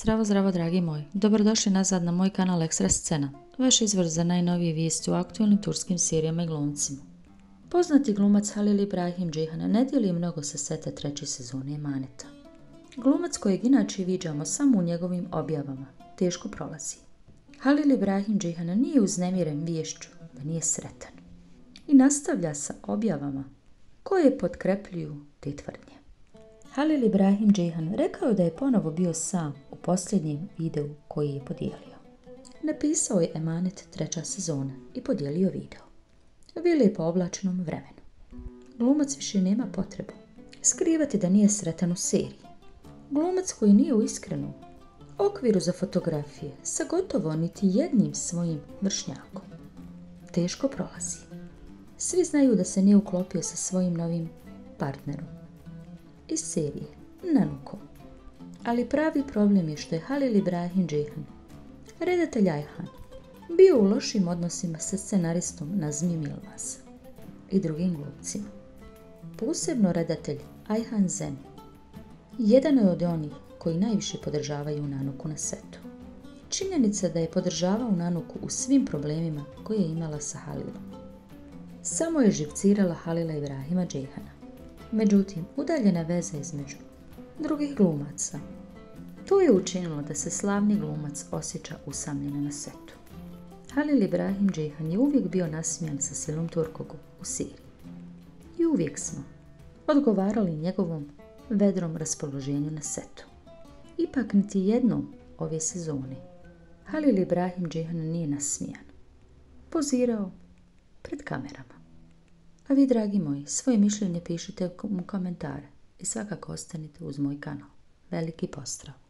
Zdravo, zdravo, dragi moji. Dobrodošli nazad na moj kanal Ekstra Scena, vaš izvor za najnovije vijesti u aktualnim turskim serijama i glumcima. Poznati glumac Halil Ibrahim Džihan ne dijeli mnogo sa sete treće sezone Emaneta. Glumac kojeg inače viđamo samo u njegovim objavama, teško prolazi. Halil Ibrahim Džihan nije uznemiren vješću da nije sretan. I nastavlja sa objavama koje potkrepljuju te tvrdnje. Halil Ibrahim Džihan rekao da je ponovo bio sam posljednjem videu koji je podijelio. Napisao je Emanet treća sezona i podijelio video. Vili po oblačnom vremenu. Glumac više nema potrebu skrivati da nije sretan u seriji. Glumac koji nije u iskrenu okviru za fotografije sa gotovo niti jednim svojim vršnjakom. Teško prolazi. Svi znaju da se nije uklopio sa svojim novim partnerom iz serije Nanuko. Ali pravi problem je što je Halil Ibrahim Džihan, redatelj Ajhan, bio u lošim odnosima sa scenaristom Nazmi Milvas i drugim glupcima. Posebno redatelj Ajhan Zen, jedan je od onih koji najviše podržavaju Nanuku na setu. Činjenica da je podržavao Nanuku u svim problemima koje je imala sa Halilom. Samo je živcirala Halila Ibrahima Džihana. Međutim, udaljena veza između drugih glumaca. To je učinilo da se slavni glumac osjeća usamljeno na setu. Halil Ibrahim Džihan je uvijek bio nasmijan sa silom Turkogu u Siriji. I uvijek smo odgovarali njegovom vedrom raspoloženju na setu. Ipak niti jednom ove sezone Halil Ibrahim Džihan nije nasmijan. Pozirao pred kamerama. A vi, dragi moji, svoje mišljenje pišite u komentare i svakako ostanite uz moj kanal. Veliki pozdrav!